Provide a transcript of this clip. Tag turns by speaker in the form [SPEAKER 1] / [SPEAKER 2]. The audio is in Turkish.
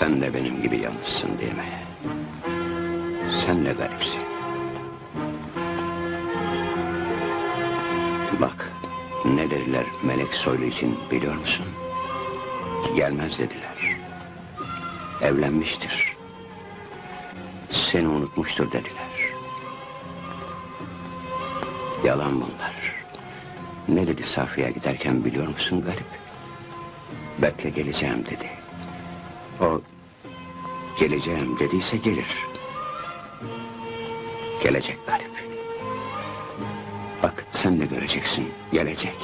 [SPEAKER 1] Sen de benim gibi yalnızsın değil mi? Sen de garipsin. Bak, ne dediler Melek Soylu için biliyor musun? Gelmez dediler. Evlenmiştir. Seni unutmuştur dediler. Yalan bunlar. Ne dedi Safiye giderken biliyor musun garip? Bekle geleceğim dedi. O geleceğim dediyse gelir. Gelecek garip. Bak sen de göreceksin, gelecek.